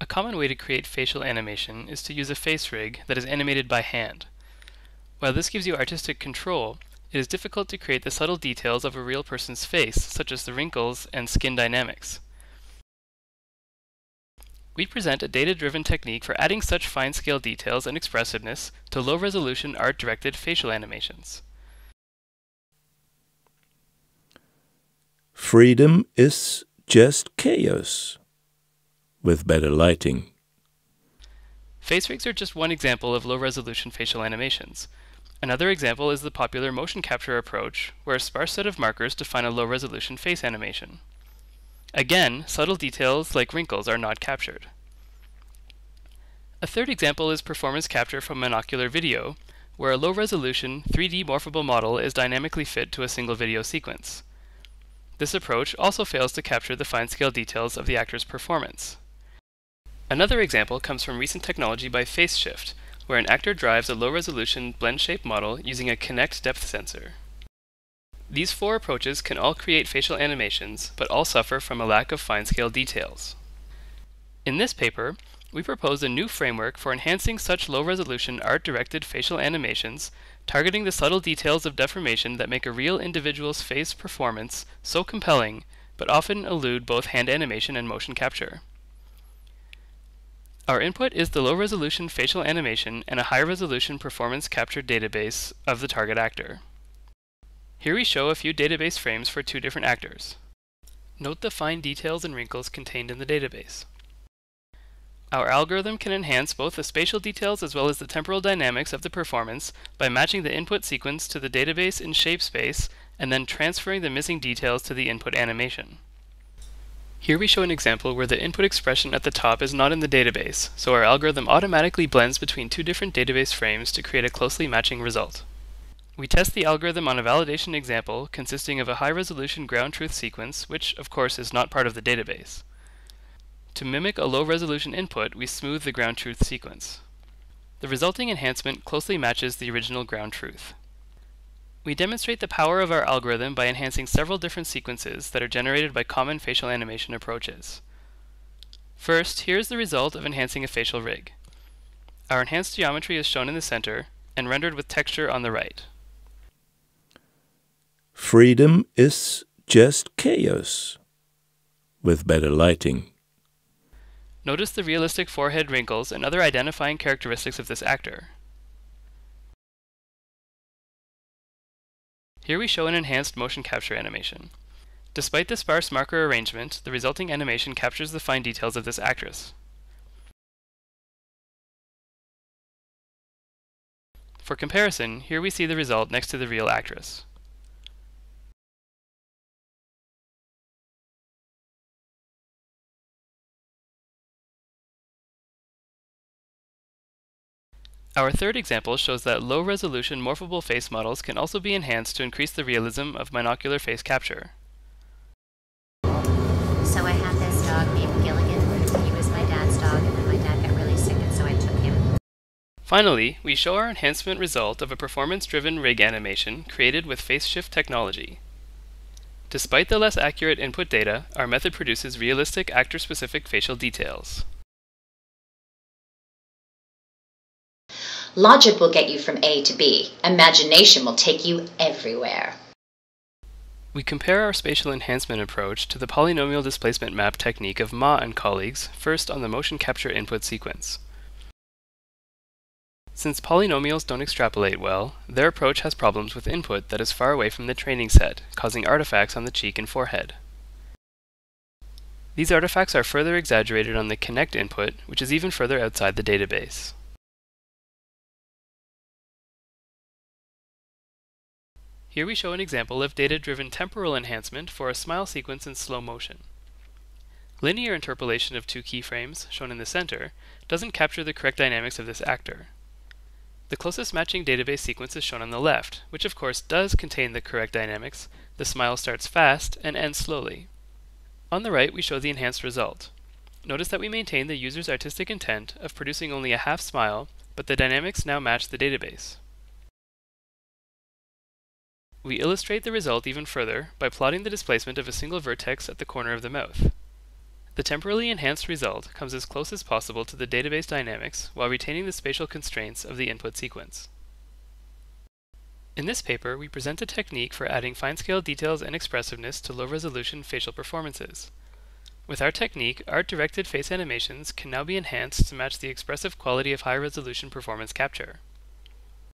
A common way to create facial animation is to use a face rig that is animated by hand. While this gives you artistic control, it is difficult to create the subtle details of a real person's face, such as the wrinkles and skin dynamics. We present a data-driven technique for adding such fine-scale details and expressiveness to low-resolution art-directed facial animations. Freedom is just chaos with better lighting. Face rigs are just one example of low-resolution facial animations. Another example is the popular motion capture approach, where a sparse set of markers define a low-resolution face animation. Again, subtle details like wrinkles are not captured. A third example is performance capture from monocular video, where a low-resolution 3D morphable model is dynamically fit to a single video sequence. This approach also fails to capture the fine-scale details of the actor's performance. Another example comes from recent technology by FaceShift, where an actor drives a low-resolution blend shape model using a Kinect depth sensor. These four approaches can all create facial animations, but all suffer from a lack of fine-scale details. In this paper, we propose a new framework for enhancing such low-resolution art-directed facial animations, targeting the subtle details of deformation that make a real individual's face performance so compelling, but often elude both hand animation and motion capture. Our input is the low-resolution facial animation and a high-resolution performance capture database of the target actor. Here we show a few database frames for two different actors. Note the fine details and wrinkles contained in the database. Our algorithm can enhance both the spatial details as well as the temporal dynamics of the performance by matching the input sequence to the database in shape space and then transferring the missing details to the input animation. Here we show an example where the input expression at the top is not in the database, so our algorithm automatically blends between two different database frames to create a closely matching result. We test the algorithm on a validation example consisting of a high-resolution ground truth sequence, which, of course, is not part of the database. To mimic a low-resolution input, we smooth the ground truth sequence. The resulting enhancement closely matches the original ground truth. We demonstrate the power of our algorithm by enhancing several different sequences that are generated by common facial animation approaches. First, here is the result of enhancing a facial rig. Our enhanced geometry is shown in the center and rendered with texture on the right. Freedom is just chaos with better lighting. Notice the realistic forehead wrinkles and other identifying characteristics of this actor. Here we show an enhanced motion capture animation. Despite the sparse marker arrangement, the resulting animation captures the fine details of this actress. For comparison, here we see the result next to the real actress. Our third example shows that low-resolution morphable face models can also be enhanced to increase the realism of monocular face capture. So I had this dog named Gilligan. He was my dad's dog, and then my dad got really sick, and so I took him. Finally, we show our enhancement result of a performance-driven rig animation created with FaceShift technology. Despite the less accurate input data, our method produces realistic actor-specific facial details. Logic will get you from A to B. Imagination will take you everywhere. We compare our spatial enhancement approach to the polynomial displacement map technique of Ma and colleagues, first on the motion capture input sequence. Since polynomials don't extrapolate well, their approach has problems with input that is far away from the training set, causing artifacts on the cheek and forehead. These artifacts are further exaggerated on the Kinect input, which is even further outside the database. Here we show an example of data-driven temporal enhancement for a smile sequence in slow motion. Linear interpolation of two keyframes, shown in the center, doesn't capture the correct dynamics of this actor. The closest matching database sequence is shown on the left, which of course does contain the correct dynamics. The smile starts fast and ends slowly. On the right, we show the enhanced result. Notice that we maintain the user's artistic intent of producing only a half smile, but the dynamics now match the database. We illustrate the result even further by plotting the displacement of a single vertex at the corner of the mouth. The temporally enhanced result comes as close as possible to the database dynamics while retaining the spatial constraints of the input sequence. In this paper, we present a technique for adding fine-scale details and expressiveness to low-resolution facial performances. With our technique, art-directed face animations can now be enhanced to match the expressive quality of high-resolution performance capture.